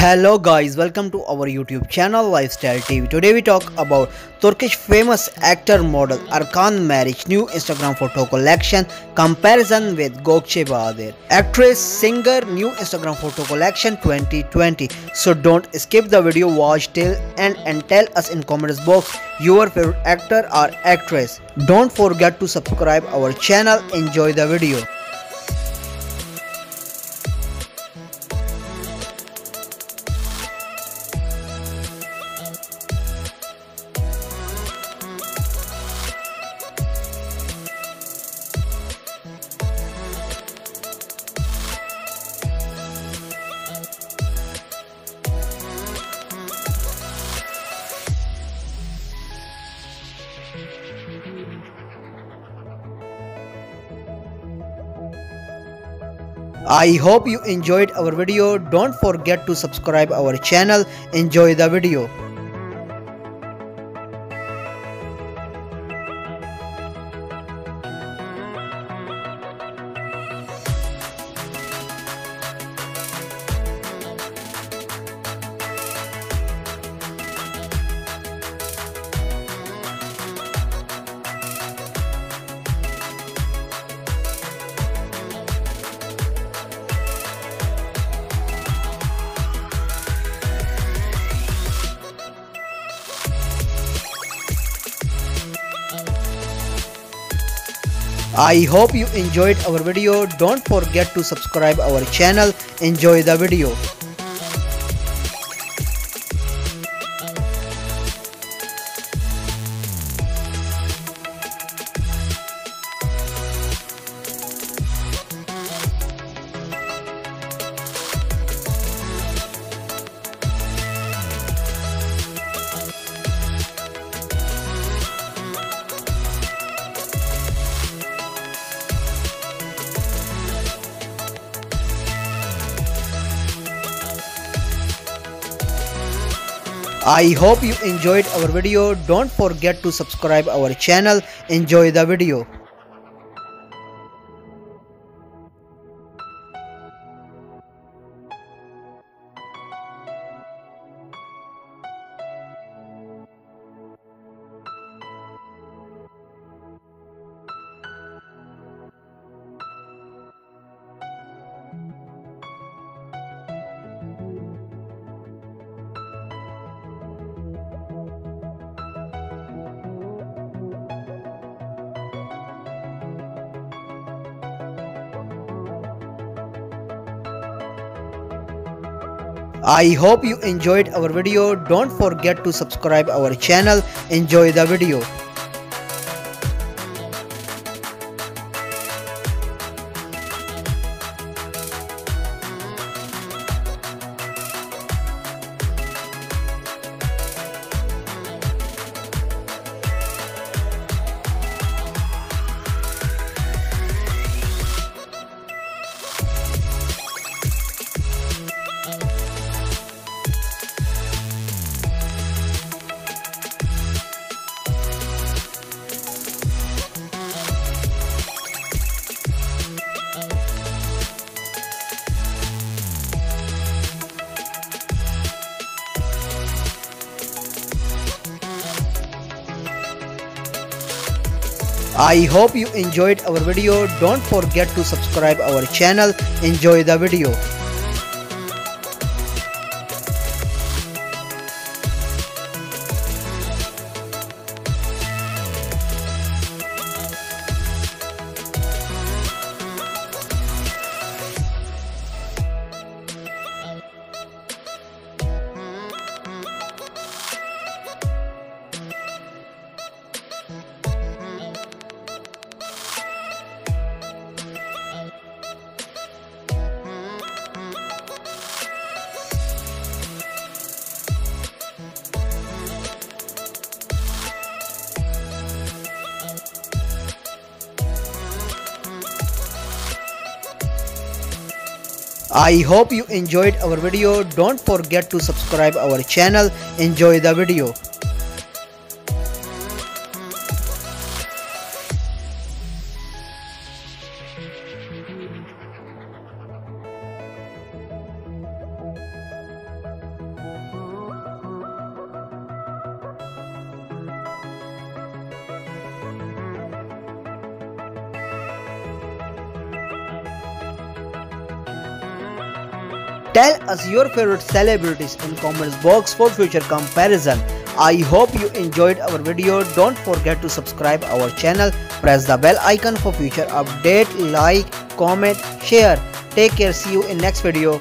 Hello guys, welcome to our YouTube channel Lifestyle TV. Today we talk about Turkish famous actor model Erkan Meriç new Instagram photo collection comparison with Gökçe Bahadır. Actress singer new Instagram photo collection 2020. So don't skip the video watch till end and tell us in comments box your favorite actor or actress. Don't forget to subscribe our channel. Enjoy the video. I hope you enjoyed our video. Don't forget to subscribe our channel. Enjoy the video. I hope you enjoyed our video. Don't forget to subscribe our channel. Enjoy the video. I hope you enjoyed our video. Don't forget to subscribe our channel. Enjoy the video. I hope you enjoyed our video. Don't forget to subscribe our channel. Enjoy the video. I hope you enjoyed our video. Don't forget to subscribe our channel. Enjoy the video. I hope you enjoyed our video. Don't forget to subscribe our channel. Enjoy the video. Tell us your favorite celebrities in comments box for future comparison. I hope you enjoyed our video. Don't forget to subscribe our channel. Press the bell icon for future update. Like, comment, share. Take care. See you in next video.